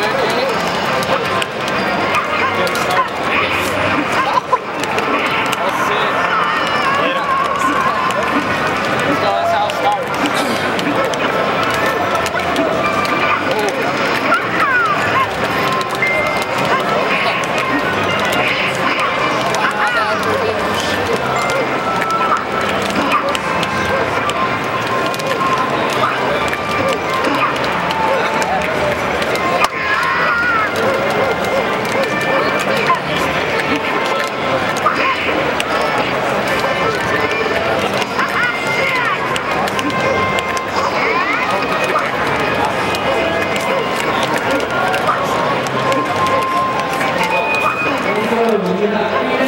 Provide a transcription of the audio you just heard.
good. Hallelujah.